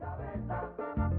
cabeza.